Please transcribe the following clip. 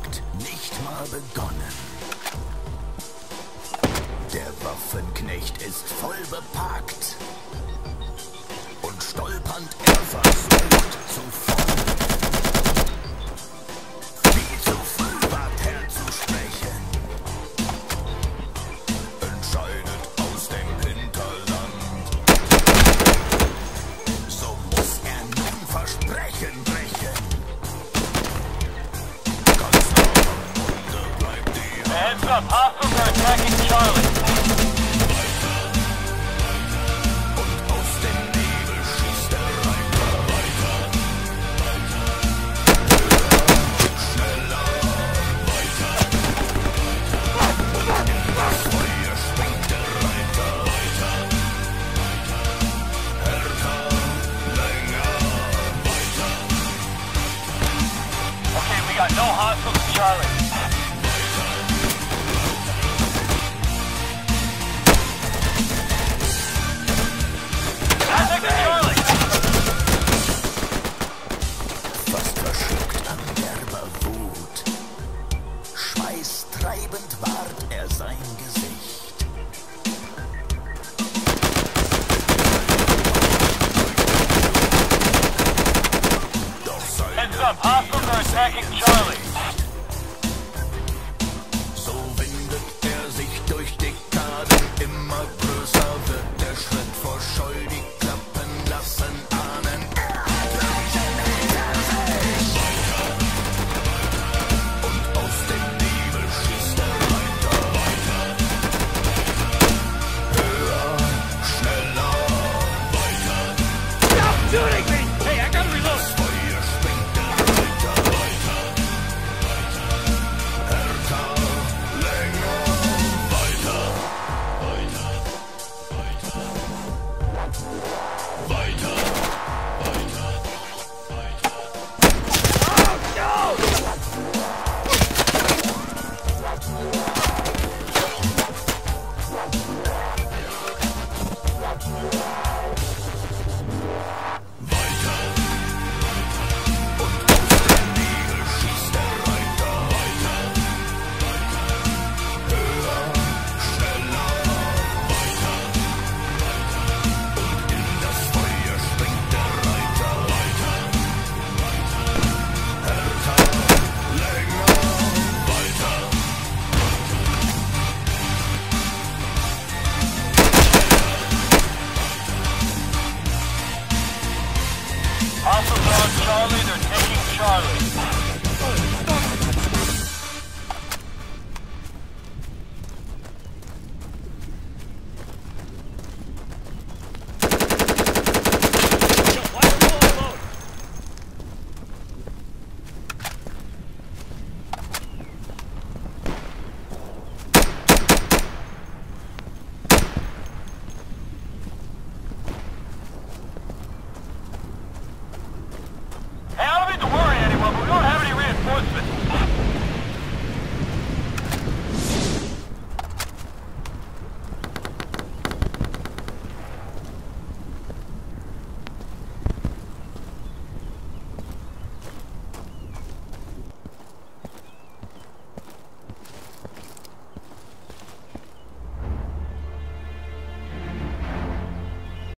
Jagd nicht mal begonnen. Der Waffenknecht ist voll bepackt und stolpernd erfasst. 啊。sein Gesicht. Heads up, hostiles are attacking Charlie. So windet er sich durch Dekaden, immer größer wird der Schritt vor Scheu, Charlie, they're taking Charlie.